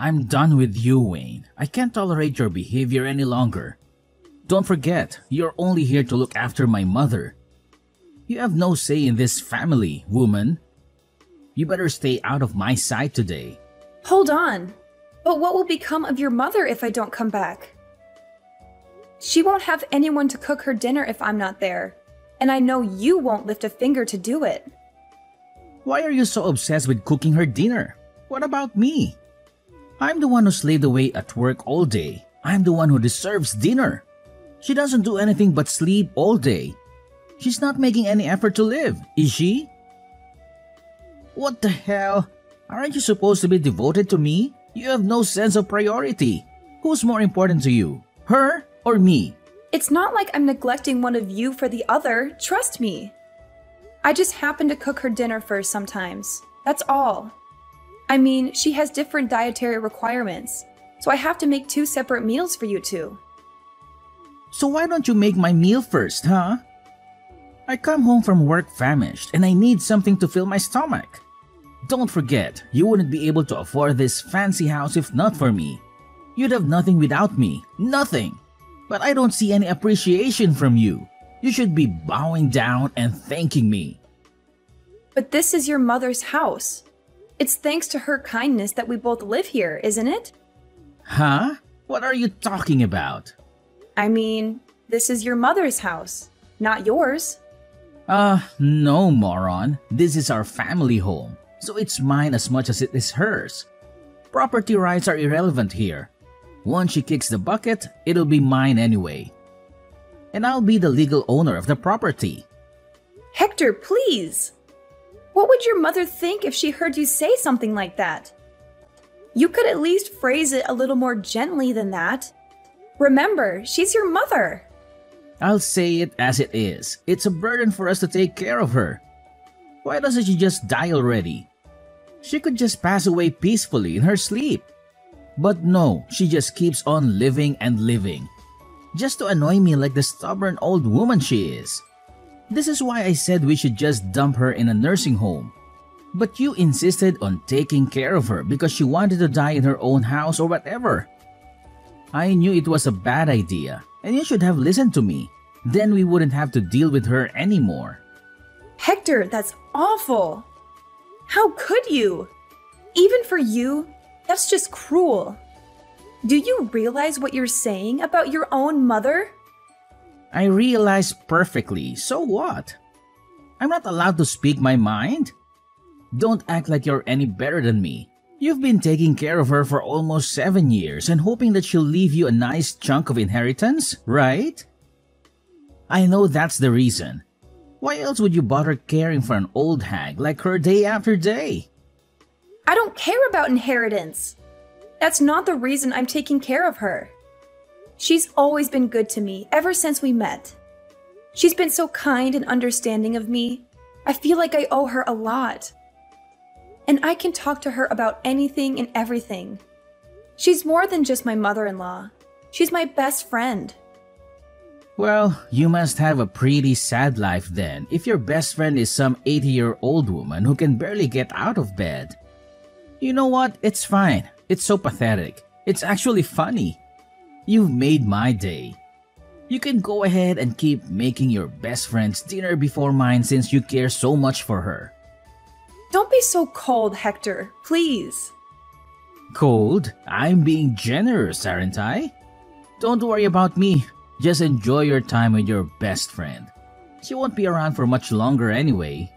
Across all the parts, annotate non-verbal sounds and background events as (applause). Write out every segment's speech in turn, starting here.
I'm done with you, Wayne. I can't tolerate your behavior any longer. Don't forget, you're only here to look after my mother. You have no say in this family, woman. You better stay out of my sight today. Hold on. But what will become of your mother if I don't come back? She won't have anyone to cook her dinner if I'm not there. And I know you won't lift a finger to do it. Why are you so obsessed with cooking her dinner? What about me? I'm the one who slaved away at work all day. I'm the one who deserves dinner. She doesn't do anything but sleep all day. She's not making any effort to live, is she? What the hell? Aren't you supposed to be devoted to me? You have no sense of priority. Who's more important to you, her or me? It's not like I'm neglecting one of you for the other, trust me. I just happen to cook her dinner first sometimes. That's all. I mean, she has different dietary requirements, so I have to make two separate meals for you two. So why don't you make my meal first, huh? I come home from work famished and I need something to fill my stomach. Don't forget, you wouldn't be able to afford this fancy house if not for me. You'd have nothing without me. Nothing. But I don't see any appreciation from you. You should be bowing down and thanking me. But this is your mother's house. It's thanks to her kindness that we both live here, isn't it? Huh? What are you talking about? I mean, this is your mother's house, not yours. Uh, no, moron. This is our family home, so it's mine as much as it is hers. Property rights are irrelevant here. Once she kicks the bucket, it'll be mine anyway. And I'll be the legal owner of the property. Hector, please! What would your mother think if she heard you say something like that? You could at least phrase it a little more gently than that. Remember, she's your mother. I'll say it as it is. It's a burden for us to take care of her. Why doesn't she just die already? She could just pass away peacefully in her sleep. But no, she just keeps on living and living. Just to annoy me like the stubborn old woman she is. This is why I said we should just dump her in a nursing home. But you insisted on taking care of her because she wanted to die in her own house or whatever. I knew it was a bad idea, and you should have listened to me. Then we wouldn't have to deal with her anymore. Hector, that's awful. How could you? Even for you, that's just cruel. Do you realize what you're saying about your own mother? I realize perfectly, so what? I'm not allowed to speak my mind? Don't act like you're any better than me. You've been taking care of her for almost seven years and hoping that she'll leave you a nice chunk of inheritance, right? I know that's the reason. Why else would you bother caring for an old hag like her day after day? I don't care about inheritance. That's not the reason I'm taking care of her. She's always been good to me ever since we met. She's been so kind and understanding of me. I feel like I owe her a lot. And I can talk to her about anything and everything. She's more than just my mother in law, she's my best friend. Well, you must have a pretty sad life then if your best friend is some 80 year old woman who can barely get out of bed. You know what? It's fine. It's so pathetic. It's actually funny. You've made my day. You can go ahead and keep making your best friend's dinner before mine since you care so much for her. Don't be so cold, Hector, please. Cold? I'm being generous, aren't I? Don't worry about me. Just enjoy your time with your best friend. She won't be around for much longer anyway.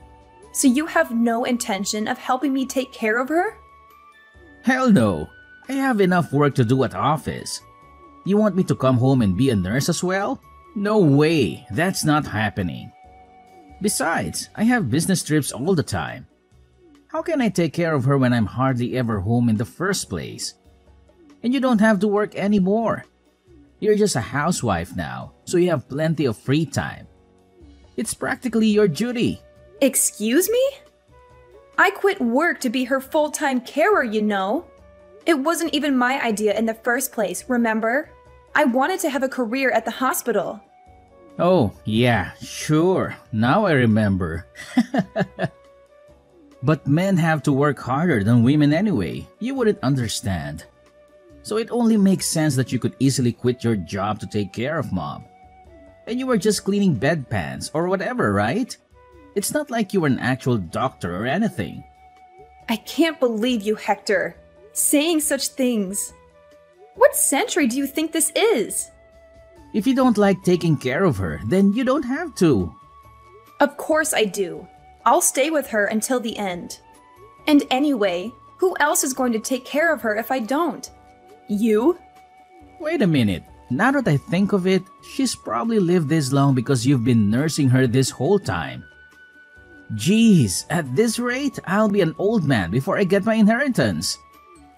So you have no intention of helping me take care of her? Hell no. I have enough work to do at office. You want me to come home and be a nurse as well? No way, that's not happening. Besides, I have business trips all the time. How can I take care of her when I'm hardly ever home in the first place? And you don't have to work anymore. You're just a housewife now, so you have plenty of free time. It's practically your duty. Excuse me? I quit work to be her full time carer, you know. It wasn't even my idea in the first place, remember? I wanted to have a career at the hospital. Oh, yeah, sure. Now I remember. (laughs) but men have to work harder than women anyway. You wouldn't understand. So it only makes sense that you could easily quit your job to take care of mom. And you were just cleaning bedpans or whatever, right? It's not like you were an actual doctor or anything. I can't believe you, Hector. Saying such things. What century do you think this is? If you don't like taking care of her, then you don't have to. Of course I do. I'll stay with her until the end. And anyway, who else is going to take care of her if I don't? You? Wait a minute. Now that I think of it, she's probably lived this long because you've been nursing her this whole time. Geez, at this rate, I'll be an old man before I get my inheritance.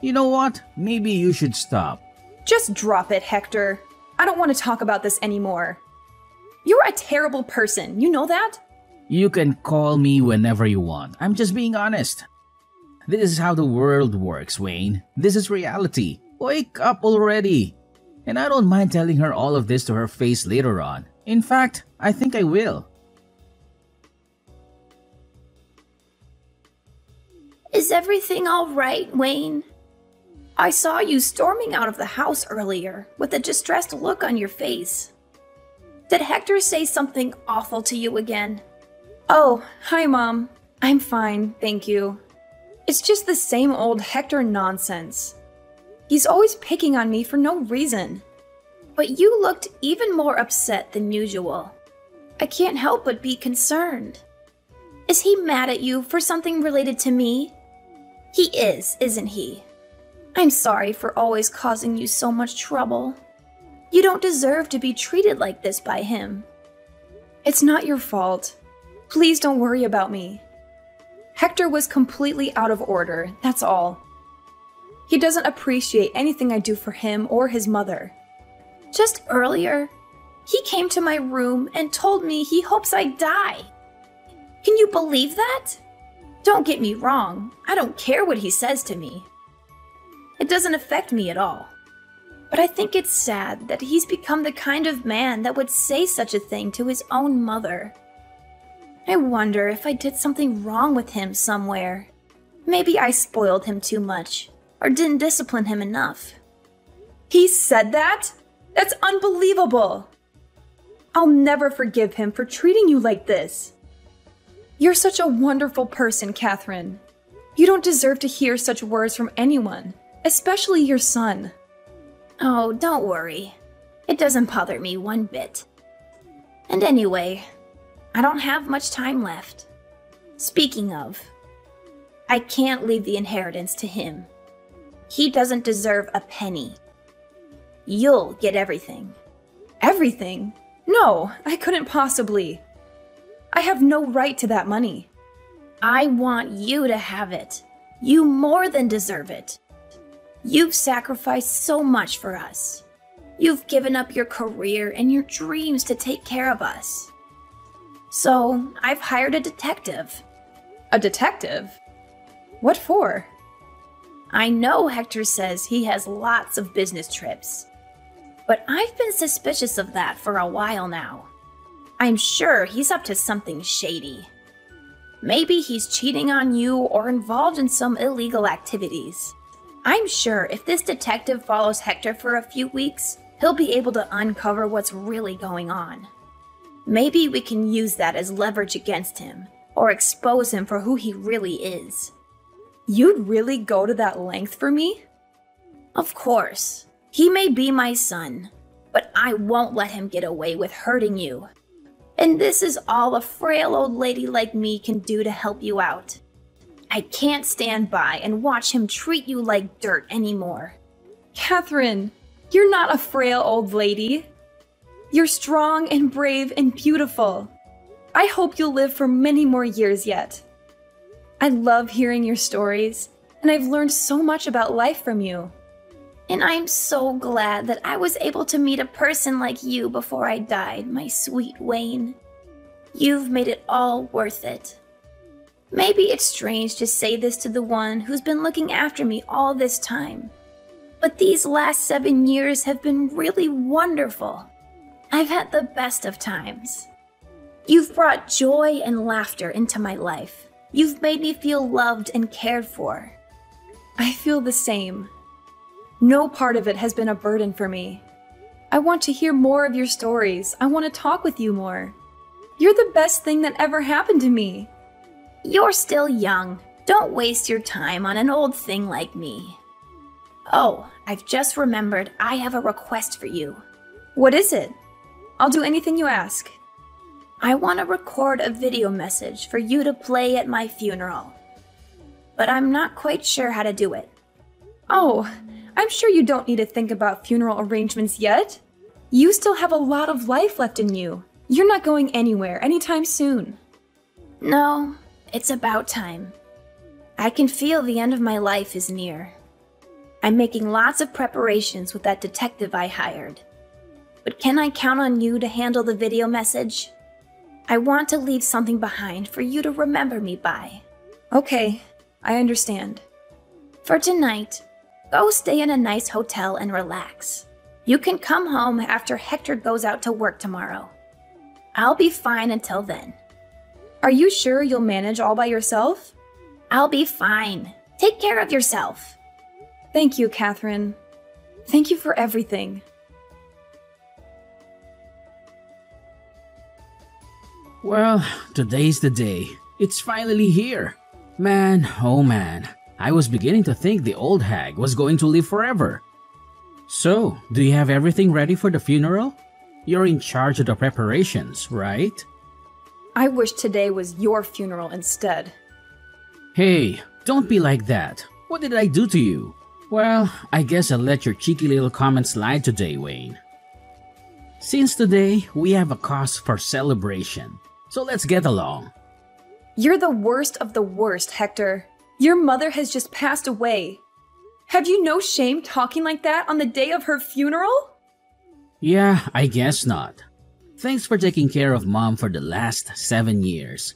You know what? Maybe you should stop. Just drop it, Hector. I don't want to talk about this anymore. You're a terrible person, you know that? You can call me whenever you want. I'm just being honest. This is how the world works, Wayne. This is reality. Wake up already. And I don't mind telling her all of this to her face later on. In fact, I think I will. Is everything all right, Wayne? I saw you storming out of the house earlier with a distressed look on your face. Did Hector say something awful to you again? Oh, hi, Mom. I'm fine, thank you. It's just the same old Hector nonsense. He's always picking on me for no reason. But you looked even more upset than usual. I can't help but be concerned. Is he mad at you for something related to me? He is, isn't he? I'm sorry for always causing you so much trouble. You don't deserve to be treated like this by him. It's not your fault. Please don't worry about me. Hector was completely out of order, that's all. He doesn't appreciate anything I do for him or his mother. Just earlier, he came to my room and told me he hopes I die. Can you believe that? Don't get me wrong, I don't care what he says to me. It doesn't affect me at all. But I think it's sad that he's become the kind of man that would say such a thing to his own mother. I wonder if I did something wrong with him somewhere. Maybe I spoiled him too much, or didn't discipline him enough. He said that? That's unbelievable! I'll never forgive him for treating you like this. You're such a wonderful person, Catherine. You don't deserve to hear such words from anyone especially your son. Oh, don't worry. It doesn't bother me one bit. And anyway, I don't have much time left. Speaking of, I can't leave the inheritance to him. He doesn't deserve a penny. You'll get everything. Everything? No, I couldn't possibly. I have no right to that money. I want you to have it. You more than deserve it. You've sacrificed so much for us. You've given up your career and your dreams to take care of us. So, I've hired a detective. A detective? What for? I know Hector says he has lots of business trips, but I've been suspicious of that for a while now. I'm sure he's up to something shady. Maybe he's cheating on you or involved in some illegal activities. I'm sure if this detective follows Hector for a few weeks, he'll be able to uncover what's really going on. Maybe we can use that as leverage against him, or expose him for who he really is. You'd really go to that length for me? Of course. He may be my son, but I won't let him get away with hurting you. And this is all a frail old lady like me can do to help you out. I can't stand by and watch him treat you like dirt anymore. Catherine, you're not a frail old lady. You're strong and brave and beautiful. I hope you'll live for many more years yet. I love hearing your stories, and I've learned so much about life from you. And I'm so glad that I was able to meet a person like you before I died, my sweet Wayne. You've made it all worth it. Maybe it's strange to say this to the one who's been looking after me all this time. But these last seven years have been really wonderful. I've had the best of times. You've brought joy and laughter into my life. You've made me feel loved and cared for. I feel the same. No part of it has been a burden for me. I want to hear more of your stories. I want to talk with you more. You're the best thing that ever happened to me. You're still young. Don't waste your time on an old thing like me. Oh, I've just remembered I have a request for you. What is it? I'll do anything you ask. I want to record a video message for you to play at my funeral. But I'm not quite sure how to do it. Oh, I'm sure you don't need to think about funeral arrangements yet. You still have a lot of life left in you. You're not going anywhere anytime soon. No, it's about time. I can feel the end of my life is near. I'm making lots of preparations with that detective I hired. But can I count on you to handle the video message? I want to leave something behind for you to remember me by. Okay, I understand. For tonight, go stay in a nice hotel and relax. You can come home after Hector goes out to work tomorrow. I'll be fine until then. Are you sure you'll manage all by yourself? I'll be fine. Take care of yourself. Thank you, Catherine. Thank you for everything. Well, today's the day. It's finally here. Man, oh man, I was beginning to think the old hag was going to live forever. So, do you have everything ready for the funeral? You're in charge of the preparations, right? I wish today was your funeral instead. Hey, don't be like that. What did I do to you? Well, I guess I'll let your cheeky little comment slide today, Wayne. Since today, we have a cause for celebration, so let's get along. You're the worst of the worst, Hector. Your mother has just passed away. Have you no shame talking like that on the day of her funeral? Yeah, I guess not. Thanks for taking care of mom for the last seven years.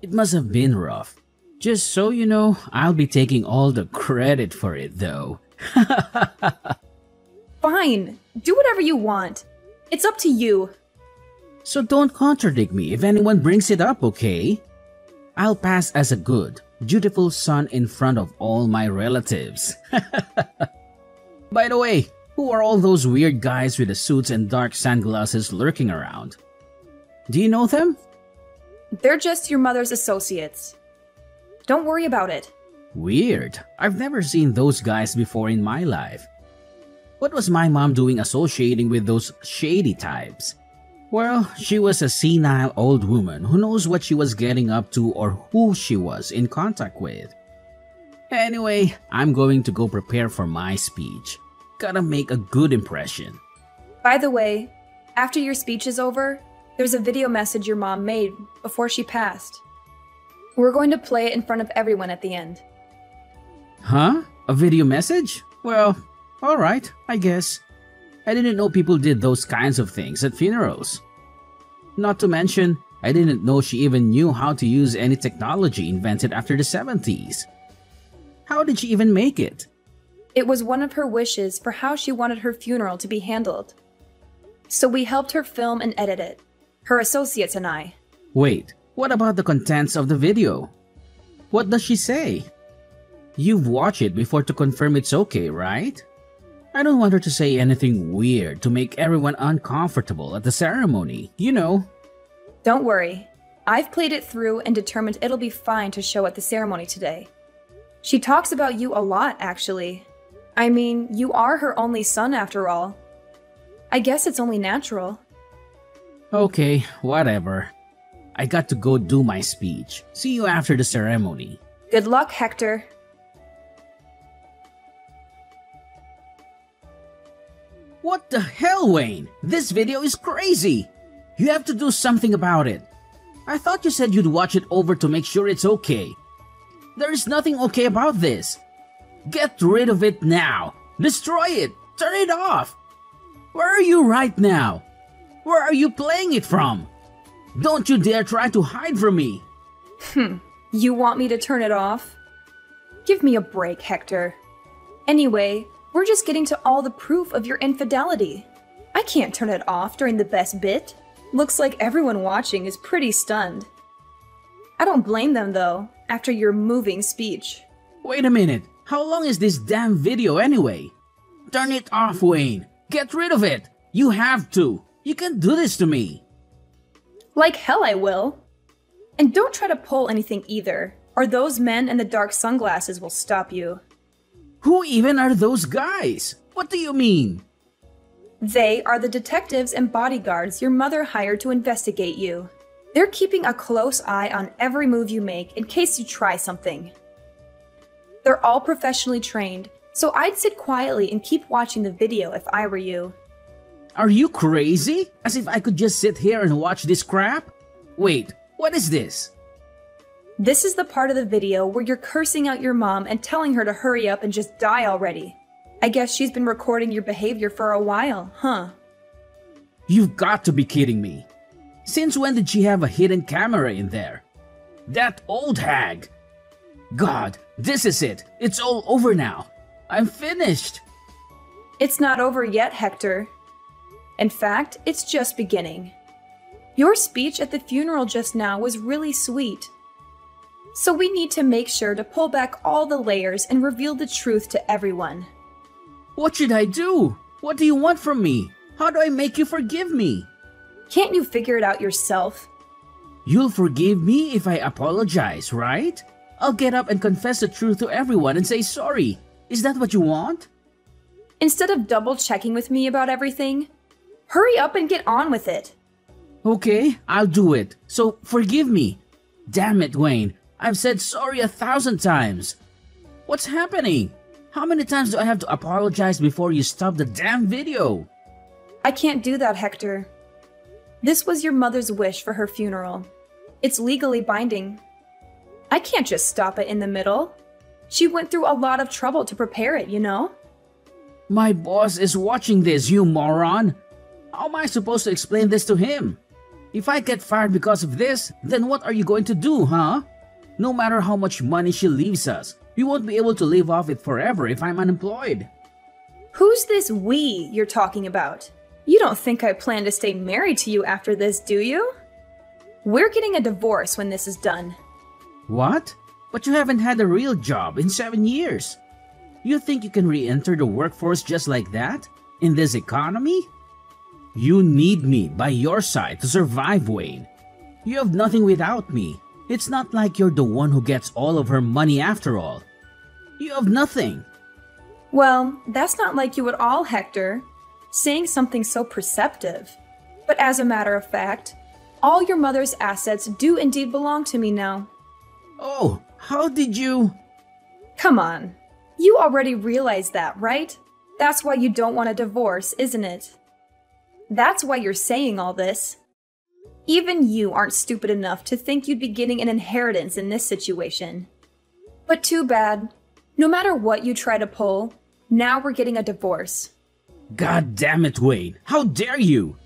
It must have been rough. Just so you know, I'll be taking all the credit for it though. (laughs) Fine, do whatever you want. It's up to you. So don't contradict me if anyone brings it up, okay? I'll pass as a good, dutiful son in front of all my relatives. (laughs) By the way, who are all those weird guys with the suits and dark sunglasses lurking around? Do you know them? They're just your mother's associates. Don't worry about it. Weird. I've never seen those guys before in my life. What was my mom doing associating with those shady types? Well, she was a senile old woman who knows what she was getting up to or who she was in contact with. Anyway, I'm going to go prepare for my speech. Gotta make a good impression. By the way, after your speech is over, there's a video message your mom made before she passed. We're going to play it in front of everyone at the end. Huh? A video message? Well, alright, I guess. I didn't know people did those kinds of things at funerals. Not to mention, I didn't know she even knew how to use any technology invented after the 70s. How did she even make it? It was one of her wishes for how she wanted her funeral to be handled. So we helped her film and edit it, her associates and I. Wait, what about the contents of the video? What does she say? You've watched it before to confirm it's okay, right? I don't want her to say anything weird to make everyone uncomfortable at the ceremony, you know. Don't worry. I've played it through and determined it'll be fine to show at the ceremony today. She talks about you a lot, actually. I mean, you are her only son after all. I guess it's only natural. Okay, whatever. I got to go do my speech. See you after the ceremony. Good luck, Hector. What the hell, Wayne? This video is crazy! You have to do something about it. I thought you said you'd watch it over to make sure it's okay. There is nothing okay about this. Get rid of it now. Destroy it. Turn it off. Where are you right now? Where are you playing it from? Don't you dare try to hide from me. Hmm. You want me to turn it off? Give me a break, Hector. Anyway, we're just getting to all the proof of your infidelity. I can't turn it off during the best bit. Looks like everyone watching is pretty stunned. I don't blame them though, after your moving speech. Wait a minute. How long is this damn video anyway? Turn it off, Wayne. Get rid of it. You have to. You can't do this to me. Like hell I will. And don't try to pull anything either, or those men in the dark sunglasses will stop you. Who even are those guys? What do you mean? They are the detectives and bodyguards your mother hired to investigate you. They're keeping a close eye on every move you make in case you try something. They're all professionally trained, so I'd sit quietly and keep watching the video if I were you. Are you crazy? As if I could just sit here and watch this crap? Wait, what is this? This is the part of the video where you're cursing out your mom and telling her to hurry up and just die already. I guess she's been recording your behavior for a while, huh? You've got to be kidding me. Since when did she have a hidden camera in there? That old hag! God, this is it. It's all over now. I'm finished. It's not over yet, Hector. In fact, it's just beginning. Your speech at the funeral just now was really sweet. So we need to make sure to pull back all the layers and reveal the truth to everyone. What should I do? What do you want from me? How do I make you forgive me? Can't you figure it out yourself? You'll forgive me if I apologize, right? I'll get up and confess the truth to everyone and say sorry. Is that what you want? Instead of double checking with me about everything, hurry up and get on with it. Okay, I'll do it. So forgive me. Damn it, Wayne. I've said sorry a thousand times. What's happening? How many times do I have to apologize before you stop the damn video? I can't do that, Hector. This was your mother's wish for her funeral. It's legally binding. I can't just stop it in the middle. She went through a lot of trouble to prepare it, you know? My boss is watching this, you moron. How am I supposed to explain this to him? If I get fired because of this, then what are you going to do, huh? No matter how much money she leaves us, we won't be able to live off it forever if I'm unemployed. Who's this we you're talking about? You don't think I plan to stay married to you after this, do you? We're getting a divorce when this is done. What? But you haven't had a real job in seven years. You think you can re-enter the workforce just like that? In this economy? You need me by your side to survive, Wayne. You have nothing without me. It's not like you're the one who gets all of her money after all. You have nothing. Well, that's not like you at all, Hector. Saying something so perceptive. But as a matter of fact, all your mother's assets do indeed belong to me now. Oh, how did you? Come on. You already realize that, right? That's why you don't want a divorce, isn't it? That's why you're saying all this. Even you aren't stupid enough to think you'd be getting an inheritance in this situation. But too bad. No matter what you try to pull, now we're getting a divorce. God damn it, Wayne. How dare you?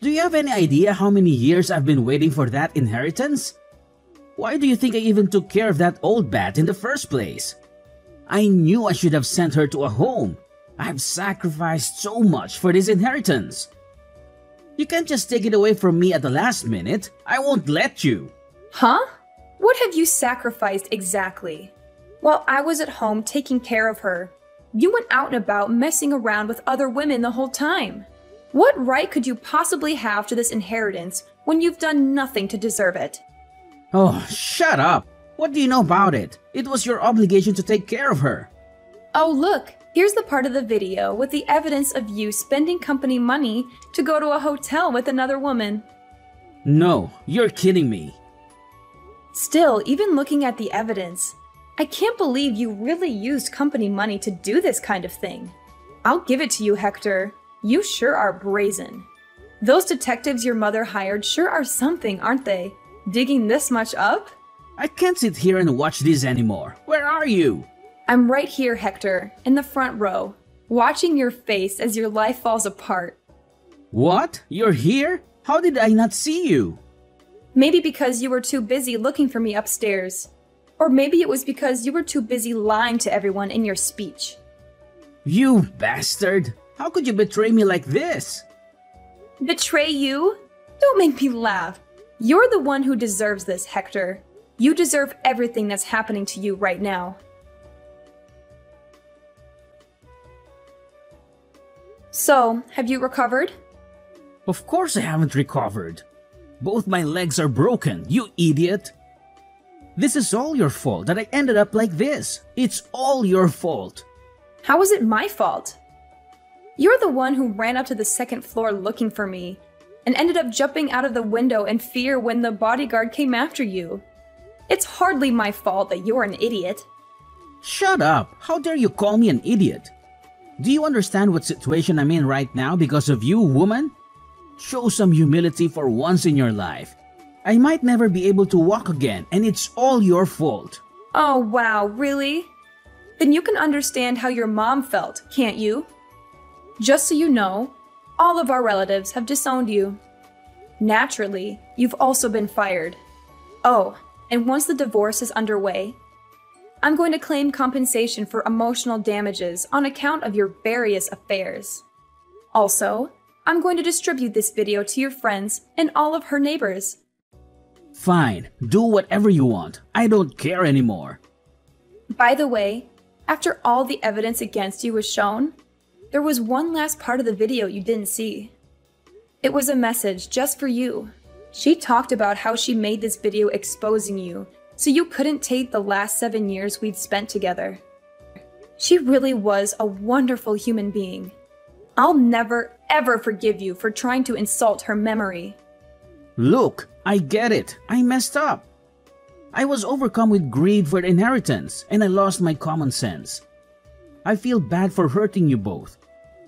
Do you have any idea how many years I've been waiting for that inheritance? Why do you think I even took care of that old bat in the first place? I knew I should have sent her to a home. I've sacrificed so much for this inheritance. You can't just take it away from me at the last minute. I won't let you. Huh? What have you sacrificed exactly? While I was at home taking care of her, you went out and about messing around with other women the whole time. What right could you possibly have to this inheritance when you've done nothing to deserve it? Oh, shut up! What do you know about it? It was your obligation to take care of her. Oh, look, here's the part of the video with the evidence of you spending company money to go to a hotel with another woman. No, you're kidding me. Still, even looking at the evidence, I can't believe you really used company money to do this kind of thing. I'll give it to you, Hector. You sure are brazen. Those detectives your mother hired sure are something, aren't they? Digging this much up? I can't sit here and watch this anymore. Where are you? I'm right here, Hector, in the front row, watching your face as your life falls apart. What? You're here? How did I not see you? Maybe because you were too busy looking for me upstairs. Or maybe it was because you were too busy lying to everyone in your speech. You bastard! How could you betray me like this? Betray you? Don't make me laugh. You're the one who deserves this, Hector. You deserve everything that's happening to you right now. So, have you recovered? Of course I haven't recovered. Both my legs are broken, you idiot. This is all your fault that I ended up like this. It's all your fault. How is it my fault? You're the one who ran up to the second floor looking for me and ended up jumping out of the window in fear when the bodyguard came after you. It's hardly my fault that you're an idiot. Shut up! How dare you call me an idiot? Do you understand what situation I'm in right now because of you, woman? Show some humility for once in your life. I might never be able to walk again, and it's all your fault. Oh, wow, really? Then you can understand how your mom felt, can't you? Just so you know, all of our relatives have disowned you. Naturally, you've also been fired. Oh, and once the divorce is underway, I'm going to claim compensation for emotional damages on account of your various affairs. Also, I'm going to distribute this video to your friends and all of her neighbors. Fine, do whatever you want. I don't care anymore. By the way, after all the evidence against you was shown, there was one last part of the video you didn't see. It was a message just for you. She talked about how she made this video exposing you, so you couldn't take the last seven years we'd spent together. She really was a wonderful human being. I'll never, ever forgive you for trying to insult her memory. Look, I get it. I messed up. I was overcome with greed for inheritance, and I lost my common sense. I feel bad for hurting you both.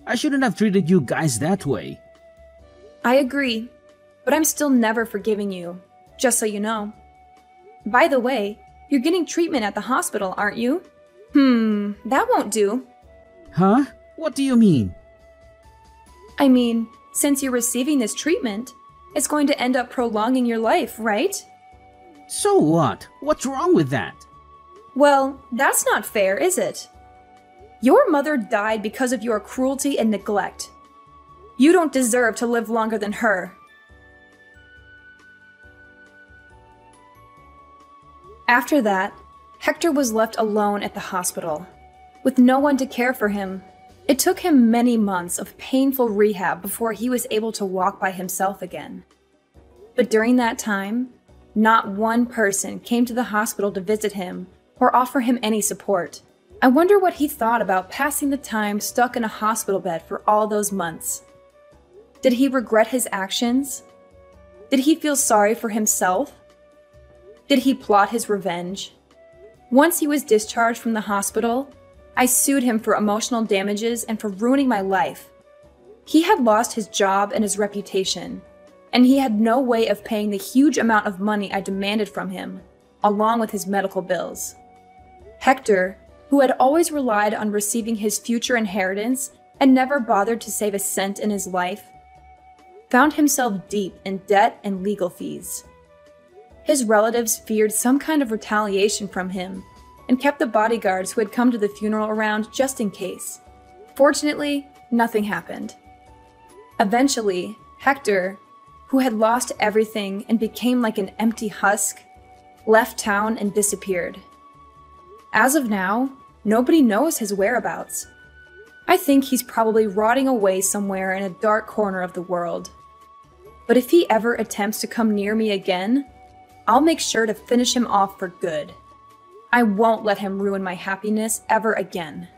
I shouldn't have treated you guys that way. I agree, but I'm still never forgiving you, just so you know. By the way, you're getting treatment at the hospital, aren't you? Hmm, that won't do. Huh? What do you mean? I mean, since you're receiving this treatment, it's going to end up prolonging your life, right? So what? What's wrong with that? Well, that's not fair, is it? Your mother died because of your cruelty and neglect. You don't deserve to live longer than her. After that, Hector was left alone at the hospital, with no one to care for him. It took him many months of painful rehab before he was able to walk by himself again. But during that time, not one person came to the hospital to visit him or offer him any support. I wonder what he thought about passing the time stuck in a hospital bed for all those months. Did he regret his actions? Did he feel sorry for himself? Did he plot his revenge? Once he was discharged from the hospital, I sued him for emotional damages and for ruining my life. He had lost his job and his reputation, and he had no way of paying the huge amount of money I demanded from him, along with his medical bills. Hector, who had always relied on receiving his future inheritance and never bothered to save a cent in his life, found himself deep in debt and legal fees. His relatives feared some kind of retaliation from him and kept the bodyguards who had come to the funeral around just in case. Fortunately, nothing happened. Eventually, Hector, who had lost everything and became like an empty husk, left town and disappeared. As of now, nobody knows his whereabouts. I think he's probably rotting away somewhere in a dark corner of the world. But if he ever attempts to come near me again, I'll make sure to finish him off for good. I won't let him ruin my happiness ever again.